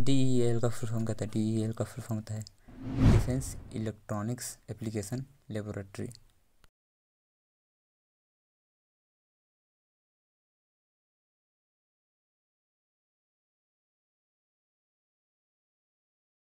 D E L का full form कहता है डी ई एल का फुल फॉर्म होता है डिफेंस इलेक्ट्रॉनिक्स एप्लीकेशन लेबोरेटरी